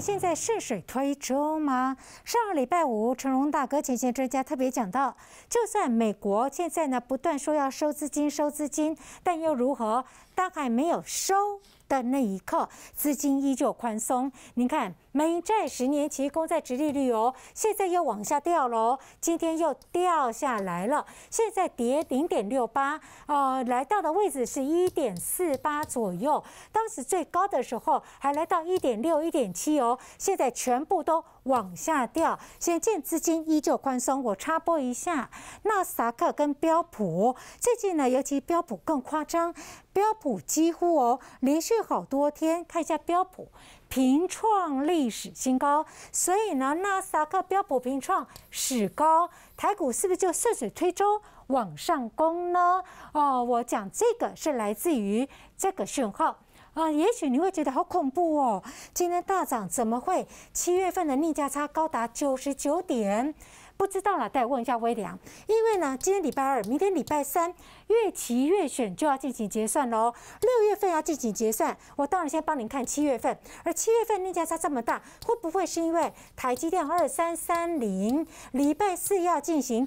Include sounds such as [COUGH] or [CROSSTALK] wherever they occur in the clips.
现在顺水推舟吗？上个礼拜五，成龙大哥前线专家特别讲到，就算美国现在呢不断说要收资金、收资金，但又如何？当还没有收。的那一刻，资金依旧宽松。您看，美债十年期公债殖利率哦，现在又往下掉喽，今天又掉下来了，现在跌零点六八，呃，来到的位置是一点四八左右。当时最高的时候还来到一点六、一点七哦，现在全部都往下掉。显见资金依旧宽松。我插播一下，纳斯达克跟标普最近呢，尤其标普更夸张。标普几乎哦，连续好多天，看一下标普平创历史新高，所以呢，纳斯达克标普平创史高，台股是不是就顺水推舟往上攻呢？哦，我讲这个是来自于这个讯号啊，也许你会觉得好恐怖哦，今天大涨怎么会？七月份的逆价差高达九十九点。不知道了，再问一下微良。因为呢，今天礼拜二，明天礼拜三，月期月选就要进行结算喽。六月份要进行结算，我当然先帮您看七月份。而七月份逆价差这么大，会不会是因为台积电二三三零礼拜四要进行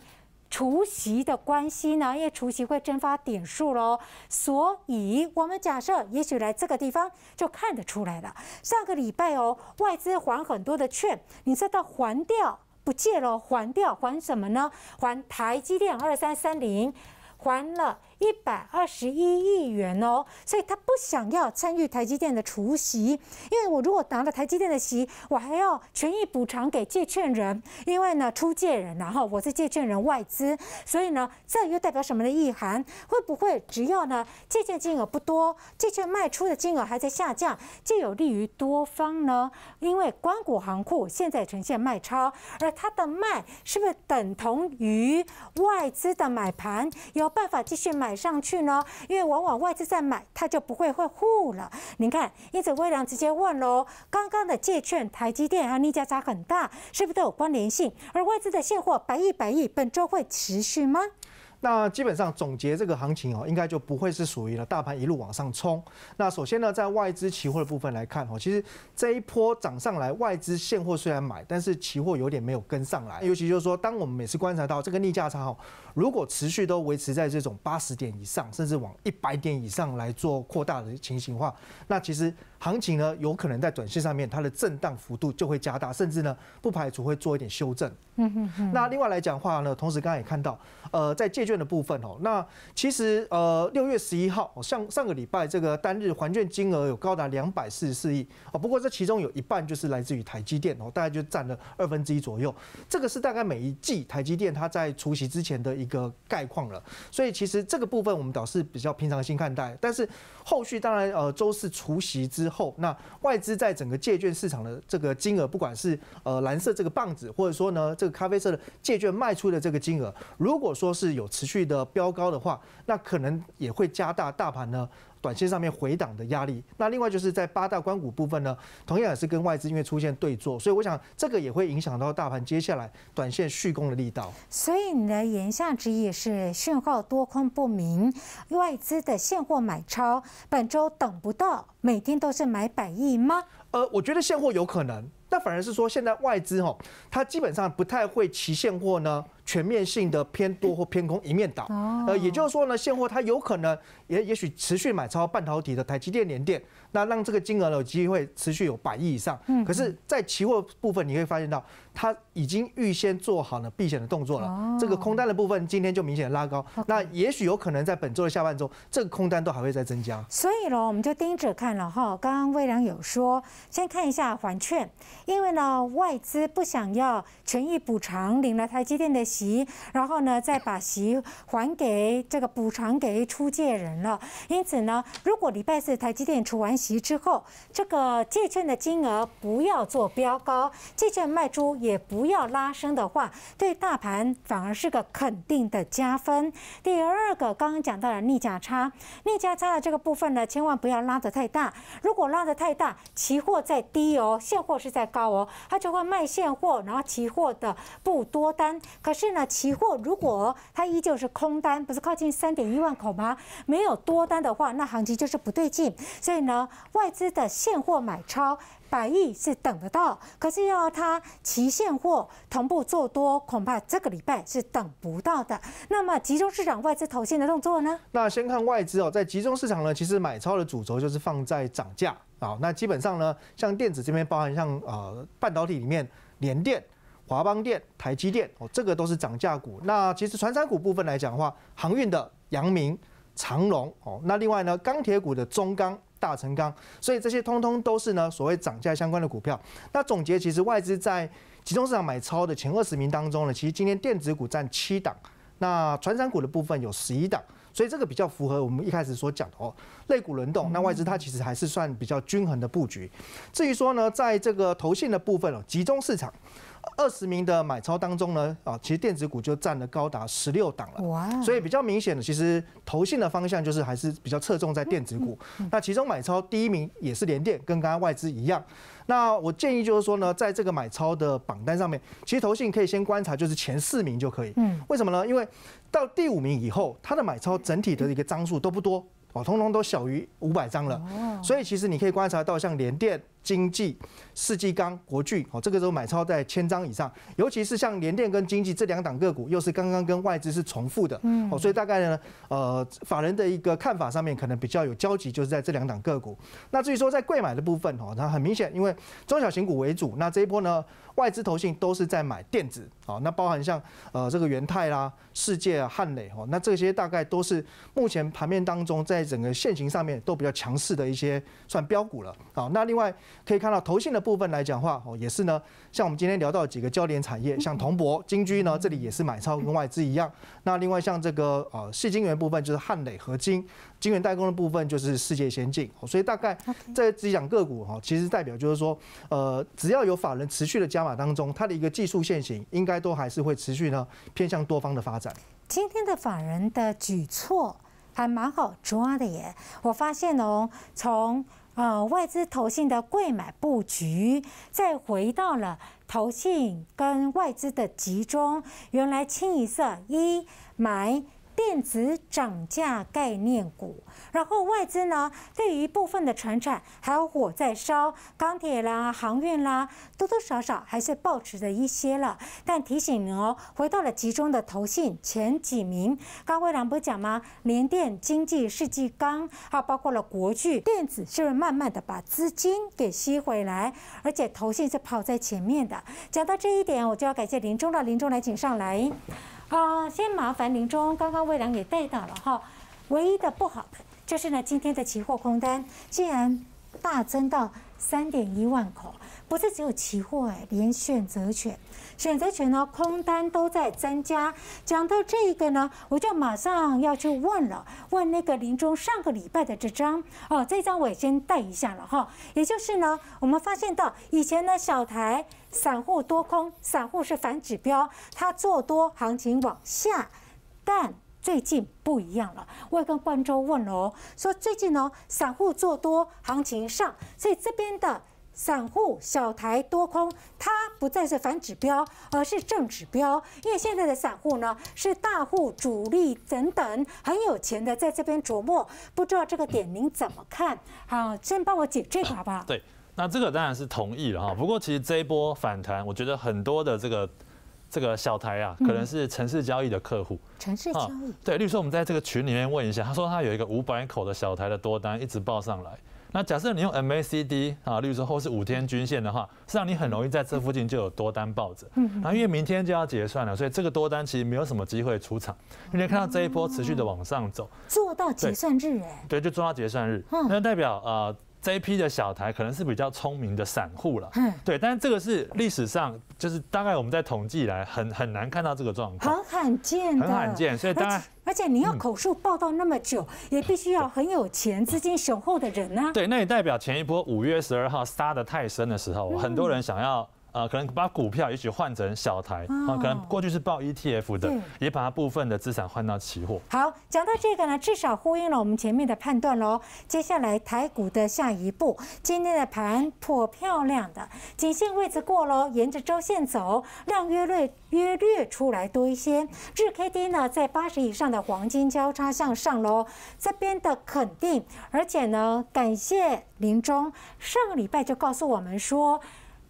除息的关系呢？因为除息会蒸发点数喽。所以我们假设，也许来这个地方就看得出来了。上个礼拜哦，外资还很多的券，你知道还掉？不借了，还掉，还什么呢？还台积电二三三零，还了。一百二十一亿元哦，所以他不想要参与台积电的除息，因为我如果拿了台积电的息，我还要权益补偿给借券人，因为呢出借人，然后我是借券人外资，所以呢这又代表什么的意涵？会不会只要呢借券金额不多，借券卖出的金额还在下降，就有利于多方呢？因为关谷行库现在呈现卖超，而它的卖是不是等同于外资的买盘？有办法继续买？买上去呢？因为往往外资在买，它就不会会护了。您看，因此微良直接问喽：刚刚的借券，台积电和逆价差很大，是不是都有关联性？而外资的现货百亿百亿，本周会持续吗？那基本上总结这个行情哦，应该就不会是属于了大盘一路往上冲。那首先呢，在外资期货的部分来看哦，其实这一波涨上来，外资现货虽然买，但是期货有点没有跟上来。尤其就是说，当我们每次观察到这个逆价差哦，如果持续都维持在这种八十点以上，甚至往一百点以上来做扩大的情形话，那其实行情呢，有可能在短线上面它的震荡幅度就会加大，甚至呢，不排除会做一点修正。嗯哼哼。那另外来讲话呢，同时刚刚也看到，呃，在借券券的部分哦，那其实呃六月十一号，上上个礼拜这个单日还券金额有高达两百四十四亿哦，不过这其中有一半就是来自于台积电哦，大概就占了二分之一左右。这个是大概每一季台积电它在除夕之前的一个概况了，所以其实这个部分我们倒是比较平常心看待。但是后续当然呃周四除夕之后，那外资在整个借券市场的这个金额，不管是呃蓝色这个棒子，或者说呢这个咖啡色的借券卖出的这个金额，如果说是有续的。飙高的话，那可能也会加大大盘呢短线上面回档的压力。那另外就是在八大关股部分呢，同样也是跟外资因为出现对坐，所以我想这个也会影响到大盘接下来短线续攻的力道。所以你的言下之意是讯号多空不明，外资的现货买超本周等不到，每天都是买百亿吗？呃，我觉得现货有可能，但反而是说现在外资哈，它基本上不太会期现货呢。全面性的偏多或偏空一面倒，呃，也就是说呢，现货它有可能也也许持续买超半导体的台积电、联电，那让这个金额有机会持续有百亿以上。嗯，可是，在期货部分，你会发现到它已经预先做好了避险的动作了。这个空单的部分今天就明显拉高，那也许有可能在本周的下半周，这个空单都还会再增加。所以呢，我们就盯着看了哈。刚刚魏良有说，先看一下还券，因为呢，外资不想要权益补偿，领了台积电的。席，然后呢，再把席还给这个补偿给出借人了。因此呢，如果礼拜四台积电除完息之后，这个借券的金额不要做标高，借券卖出也不要拉升的话，对大盘反而是个肯定的加分。第二个，刚刚讲到了逆价差，逆价差的这个部分呢，千万不要拉得太大。如果拉得太大，期货在低哦，现货是在高哦，它就会卖现货，然后期货的不多单。可是。呢期货如果它依旧是空单，不是靠近三点一万口吗？没有多单的话，那行情就是不对劲。所以呢，外资的现货买超百亿是等得到，可是要它期现货同步做多，恐怕这个礼拜是等不到的。那么集中市场外资投信的动作呢？那先看外资哦，在集中市场呢，其实买超的主轴就是放在涨价啊。那基本上呢，像电子这边包含像呃半导体里面联电。华邦电、台积电哦，这个都是涨价股。那其实传产股部分来讲的话，航运的阳明、长隆哦，那另外呢，钢铁股的中钢、大成钢，所以这些通通都是呢所谓涨价相关的股票。那总结，其实外资在集中市场买超的前二十名当中呢，其实今天电子股占七档，那传产股的部分有十一档，所以这个比较符合我们一开始所讲的哦，类股轮动。那外资它其实还是算比较均衡的布局。至于说呢，在这个投信的部分哦，集中市场。二十名的买超当中呢，啊，其实电子股就占了高达十六档了，哇！所以比较明显的，其实投信的方向就是还是比较侧重在电子股。那其中买超第一名也是联电，跟刚刚外资一样。那我建议就是说呢，在这个买超的榜单上面，其实投信可以先观察就是前四名就可以。嗯，为什么呢？因为到第五名以后，它的买超整体的一个张数都不多。哦，通通都小于五百张了，所以其实你可以观察到，像联电、经济、世纪钢、国巨，哦，这个时候买超在千张以上，尤其是像联电跟经济这两档个股，又是刚刚跟外资是重复的，嗯哦，所以大概呢，呃，法人的一个看法上面可能比较有交集，就是在这两档个股。那至于说在贵买的部分，哦，它很明显，因为中小型股为主，那这一波呢？外资投信都是在买电子，哦，那包含像呃这个元泰啦、世界啊、汉磊哦，那这些大概都是目前盘面当中在整个现行上面都比较强势的一些算标股了，好，那另外可以看到投信的部分来讲话哦，也是呢，像我们今天聊到几个焦点产业，像铜箔、金居呢，这里也是买超跟外资一样，那另外像这个呃细晶圆部分就是汉磊合金。晶圆代工的部分就是世界先进，所以大概在这讲个股哈，其实代表就是说，呃，只要有法人持续的加码当中，它的一个技术线型应该都还是会持续呢偏向多方的发展。今天的法人的举措还蛮好抓的耶，我发现哦，从呃外资投信的贵买布局，再回到了投信跟外资的集中，原来清一色一买。电子涨价概念股，然后外资呢，对于部分的船产还有火在烧，钢铁啦、航运啦，多多少少还是保持着一些了。但提醒你哦，回到了集中的投信前几名，刚威良不讲吗？联电、经济、世纪钢，还有包括了国巨电子，是不是慢慢的把资金给吸回来？而且投信是跑在前面的。讲到这一点，我就要感谢林中了，林中来请上来。啊，先麻烦林中，刚刚魏良也带到了哈。唯一的不好的就是呢，今天的期货空单竟然大增到三点一万口，不是只有期货哎，连选择权、选择权呢空单都在增加。讲到这个呢，我就马上要去问了，问那个林中上个礼拜的这张哦，这张我也先带一下了哈。也就是呢，我们发现到以前呢小台。散户多空，散户是反指标，它做多行情往下，但最近不一样了。我也跟观众问了哦，说最近呢，散户做多行情上，所以这边的散户小台多空，它不再是反指标，而是正指标。因为现在的散户呢，是大户、主力等等很有钱的在这边琢磨，不知道这个点您怎么看？好，先帮我解这个好不好？对。那这个当然是同意了哈，不过其实这一波反弹，我觉得很多的这个这个小台啊，可能是城市交易的客户。城市交易。对，例如说我们在这个群里面问一下，他说他有一个五百口的小台的多单一直报上来。那假设你用 MACD 啊，例如说或是五天均线的话，实际上你很容易在这附近就有多单抱着。嗯。然后因为明天就要结算了，所以这个多单其实没有什么机会出场。因为看到这一波持续的往上走，做到结算日哎。对，就做到结算日。嗯。那代表啊。这一批的小台可能是比较聪明的散户了，嗯，对，但是这个是历史上就是大概我们在统计来很很难看到这个状况，很罕见，很罕见，所以当然，而且你要口述报道那么久，也必须要很有钱、资金雄厚的人呢。对，那也代表前一波五月十二号杀的太深的时候，很多人想要呃，可能把股票也许换成小台啊，可能过去是报 ETF 的，也把它部分的资产换到期货。好，讲到这个呢，至少呼应了我们前面的判断喽。接下来台股的下一步，今天的盘颇漂亮的，颈线位置过喽，沿着周线走，量约略约略出来多一些。日 K D 呢，在八十以上的黄金交叉向上喽，这边的肯定，而且呢，感谢林中上个礼拜就告诉我们说。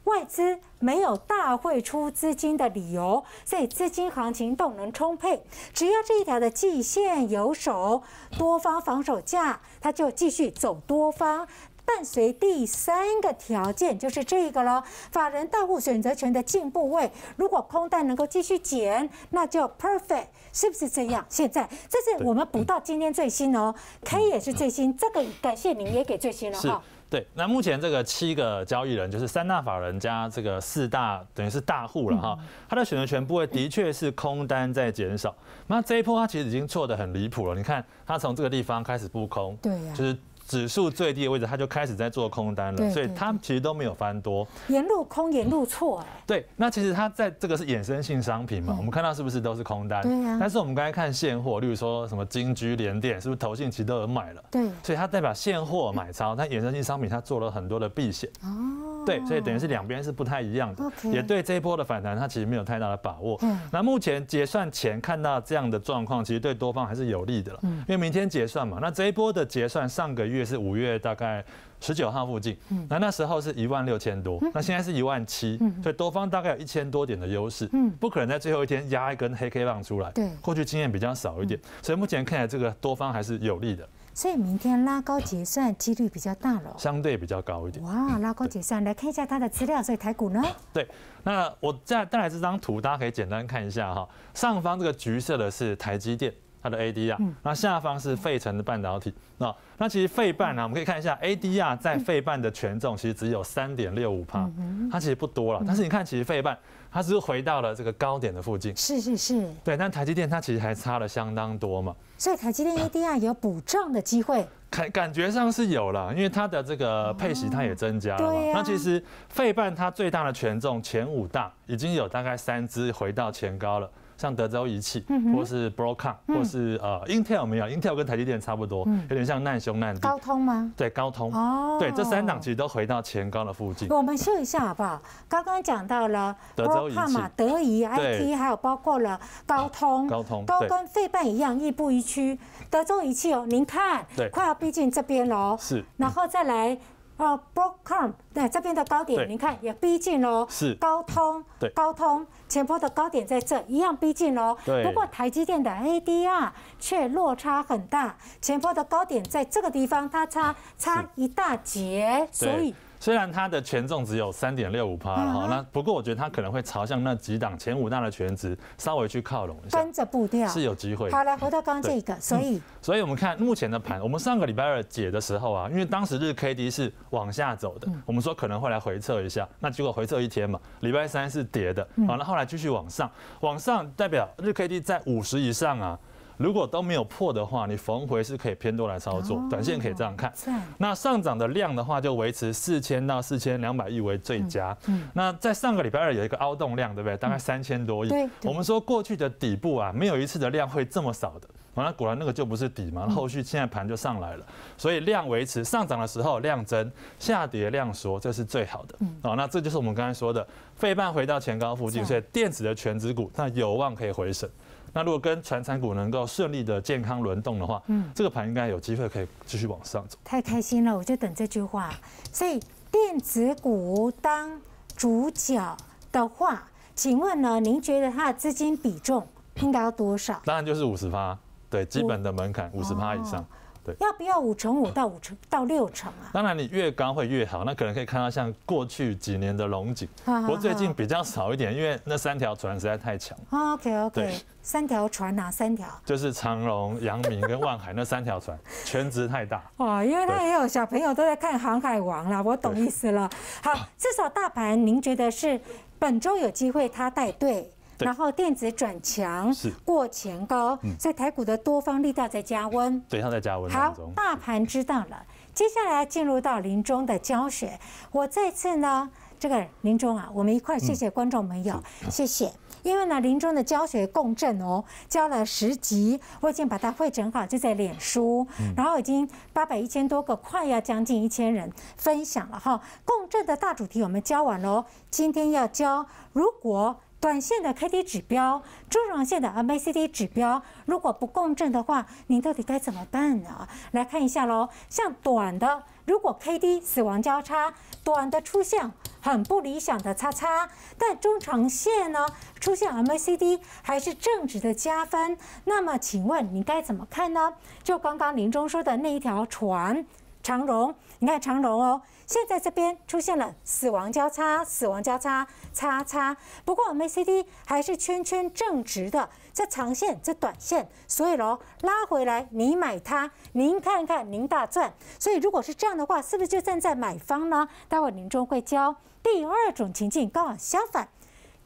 外资没有大汇出资金的理由，所以资金行情动能充沛。只要这一条的季线有手，多方防守价，它就继续走多方。伴随第三个条件就是这个了，法人大户选择权的进步位，如果空单能够继续减，那就 perfect，是不是这样？现在这是我们补到今天最新哦，K 也是最新，这个感谢您也给最新了哈。对，那目前这个七个交易人就是三大法人加这个四大，等于是大户了哈。他的选择权部位的确是空单在减少。那这一波他其实已经错的很离谱了。你看他从这个地方开始布空，对呀，就是。指数最低的位置，它就开始在做空单了，所以它其实都没有翻多，沿路空，沿路错哎。对，那其实它在这个是衍生性商品嘛，我们看到是不是都是空单？对呀。但是我们刚才看现货，例如说什么金居联电，是不是投信其实都有买了？对。所以它代表现货买超，但衍生性商品它做了很多的避险。哦。对，所以等于是两边是不太一样的，也对这一波的反弹，它其实没有太大的把握。嗯。那目前结算前看到这样的状况，其实对多方还是有利的了。嗯。因为明天结算嘛，那这一波的结算上个月是五月大。概十九号附近，那那时候是一万六千多，那现在是一万七，所以多方大概有一千多点的优势，不可能在最后一天压一根黑 K 棒出来。对，过去经验比较少一点，所以目前看起来这个多方还是有利的。所以明天拉高结算几率比较大了，相对比较高一点。哇，拉高结算，来看一下它的资料。所以台股呢？[LAUGHS] 对，那我再带来这张图，大家可以简单看一下哈。上方这个橘色的是台积电。它的 ADR，那下方是费城的半导体。那那其实费半呢，我们可以看一下 ADR 在费半的权重其实只有三点六五帕，它其实不多了。但是你看，其实费半它只是回到了这个高点的附近。是是是。对，但台积电它其实还差了相当多嘛。所以台积电 ADR 有补涨的机会。感感觉上是有了，因为它的这个配息它也增加了。对那其实费半它最大的权重前五大已经有大概三只回到前高了。像德州仪器，或是 Broadcom，或是呃 Intel 没有，Intel 跟台积电差不多，有点像难兄难弟。高通吗？对，高通。哦，对，这三档其实都回到前高的附近。我们秀一下好不好？刚刚讲到了德州仪器、德仪 IT，还有包括了高通，高通都跟费半一样亦步亦趋。德州仪器哦，您看，对，快要逼近这边喽。是，然后再来。哦，Broadcom 那这边的高点，你看也逼近喽。是高通，对高通前波的高点在这一样逼近喽。对。不过台积电的 ADR 却落差很大，前波的高点在这个地方，它差差一大截，所以。虽然它的权重只有三点六五趴哈，那不过我觉得它可能会朝向那几档前五大的权值稍微去靠拢一下，跟着步调。是有机会。好，来回到刚刚这个，所以？所以我们看目前的盘，我们上个礼拜二解的时候啊，因为当时日 K D 是往下走的，我们说可能会来回测一下，那结果回测一天嘛，礼拜三是跌的，好，那后来继续往上，往上代表日 K D 在五十以上啊。如果都没有破的话，你逢回是可以偏多来操作，短线可以这样看。那上涨的量的话，就维持四千到四千两百亿为最佳。那在上个礼拜二有一个凹洞量，对不对？大概三千多亿。我们说过去的底部啊，没有一次的量会这么少的。完了，果然那个就不是底嘛。后续现在盘就上来了，所以量维持上涨的时候量增，下跌量缩，这是最好的。好，那这就是我们刚才说的，费半回到前高附近，所以电子的全指股那有望可以回升。那如果跟传产股能够顺利的健康轮动的话，嗯，这个盘应该有机会可以继续往上走。太开心了，我就等这句话。所以电子股当主角的话，请问呢？您觉得它的资金比重应该要多少？当然就是五十趴，对，基本的门槛五十趴以上。对，要不要五成五到五成到六成啊？当然，你越高会越好。那可能可以看到像过去几年的龙井，不过最近比较少一点，因为那三条船实在太强。OK OK，三条船哪三条？就是长隆、阳明跟万海那三条船，[LAUGHS] 全值太大。哇，因为他也有小朋友都在看《航海王》啦，我懂意思了。好，[LAUGHS] 至少大盘，您觉得是本周有机会他带队？然后电子转强，是过前高，所以台股的多方力道在加温。对，它在加温好，大盘知道了，接下来进入到临终的教学，我再次呢这个林中啊，我们一块谢谢观众朋友，谢谢。因为呢，林中的教学共振哦，教了十集，我已经把它汇整好，就在脸书，然后已经八百一千多个，快要将近一千人分享了哈。共振的大主题我们教完喽，今天要教如果。短线的 K D 指标，中长线的 M A C D 指标，如果不共振的话，您到底该怎么办呢？来看一下喽。像短的，如果 K D 死亡交叉，短的出现很不理想的叉叉，但中长线呢出现 M A C D 还是正值的加分，那么请问你该怎么看呢？就刚刚林中说的那一条船，长荣，你看长荣哦。现在这边出现了死亡交叉，死亡交叉，叉叉。不过 MACD 还是圈圈正直的，这长线，这短线，所以喽，拉回来你买它，您看看您大赚。所以如果是这样的话，是不是就站在买方呢？待会林中会教第二种情境，刚好相反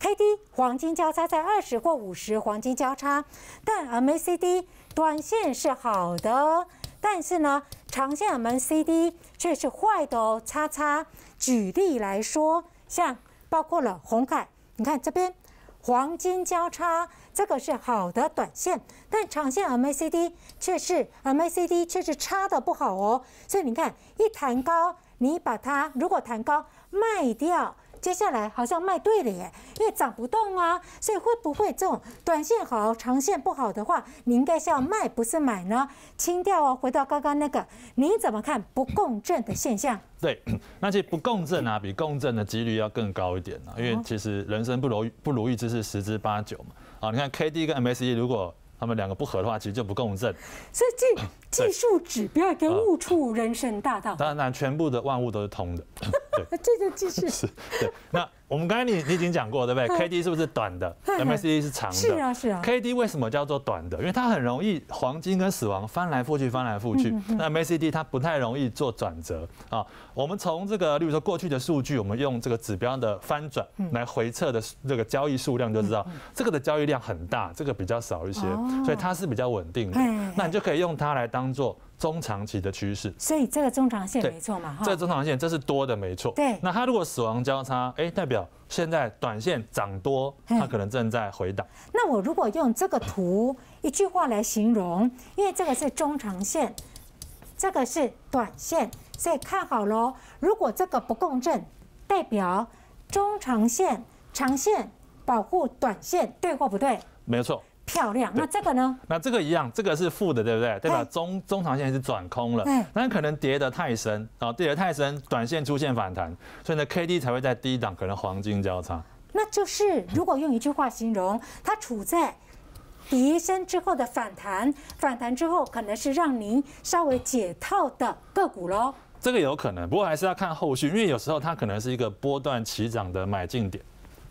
，KD 黄金交叉在二十或五十黄金交叉，但 MACD 短线是好的。但是呢，长线 MACD 却是坏的哦。叉叉，举例来说，像包括了红海，你看这边黄金交叉，这个是好的短线，但长线 MACD 却是 MACD 却是差的不好哦。所以你看，一弹高，你把它如果弹高卖掉。接下来好像卖对了耶，因为涨不动啊，所以会不会这种短线好、长线不好的话，你应该是要卖，不是买呢？清掉哦，回到刚刚那个，你怎么看不共振的现象？对，那其实不共振啊，比共振的几率要更高一点啊，因为其实人生不如不如意之事十之八九嘛。啊，你看 K D 跟 M S E 如果他们两个不合的话，其实就不共振。所以技 [COUGHS] 技术指标跟悟出人生大道。当然，全部的万物都是通的。[LAUGHS] 对，这就继续是。对，那。我们刚才你你已经讲过对不对？K D 是不是短的？MACD 是长的。是啊是啊。K D 为什么叫做短的？因为它很容易黄金跟死亡翻来覆去翻来覆去。那 MACD 它不太容易做转折啊。我们从这个，例如说过去的数据，我们用这个指标的翻转来回测的这个交易数量，就知道这个的交易量很大，这个比较少一些，所以它是比较稳定的。那你就可以用它来当做。中长期的趋势，所以这个中长线没错嘛？这个中长线这是多的，没错。对，那它如果死亡交叉，哎，代表现在短线涨多，它可能正在回档。那我如果用这个图一句话来形容，因为这个是中长线，这个是短线，所以看好喽。如果这个不共振，代表中长线、长线保护短线，对或不对？没错。漂亮，那这个呢？那这个一样，这个是负的，对不对？代表中中长线是转空了，但可能跌得太深啊，跌得太深，短线出现反弹，所以呢，K D 才会在低档可能黄金交叉。那就是如果用一句话形容，它处在跌升之后的反弹，反弹之后可能是让您稍微解套的个股喽。这个有可能，不过还是要看后续，因为有时候它可能是一个波段起涨的买进点。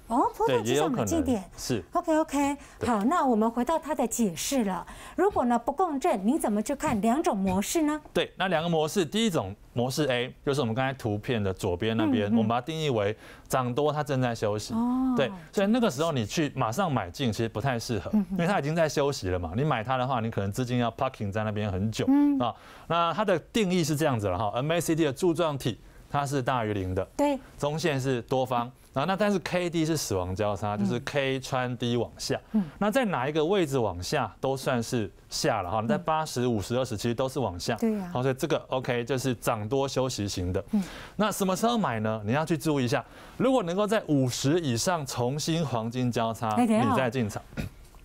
哦，波段机上买进点是 OK OK 好，那我们回到它的解释了。如果呢不共振，你怎么去看两种模式呢？对，那两个模式，第一种模式 A 就是我们刚才图片的左边那边，我们把它定义为涨多，它正在休息。哦，对，所以那个时候你去马上买进，其实不太适合，因为它已经在休息了嘛。你买它的话，你可能资金要 parking 在那边很久嗯啊。那它的定义是这样子了哈，MACD 的柱状体它是大于零的，对，中线是多方。然后，那但是 K D 是死亡交叉，就是 K 穿 D 往下。嗯，那在哪一个位置往下都算是下了哈。你在八十五十二十其实都是往下。对呀。好，所以这个 OK 就是涨多休息型的。嗯。那什么时候买呢？你要去注意一下，如果能够在五十以上重新黄金交叉，你再进场。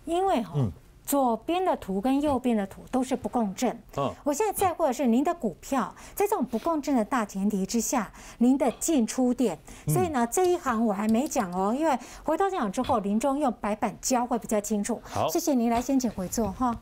因为哈。左边的图跟右边的图都是不共振。嗯，我现在在乎的是您的股票，在这种不共振的大前提之下，您的进出点。所以呢，这一行我还没讲哦，因为回到现场之后，林中用白板教会比较清楚。好，谢谢您来，先请回座哈。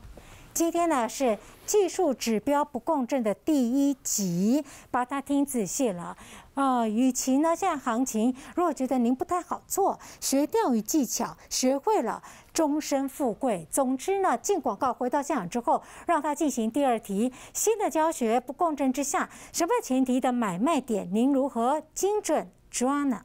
今天呢是技术指标不共振的第一集，把它听仔细了。啊，与其呢现在行情，如果觉得您不太好做，学钓鱼技巧，学会了终身富贵。总之呢，进广告回到现场之后，让它进行第二题。新的教学不共振之下，什么前提的买卖点，您如何精准抓呢？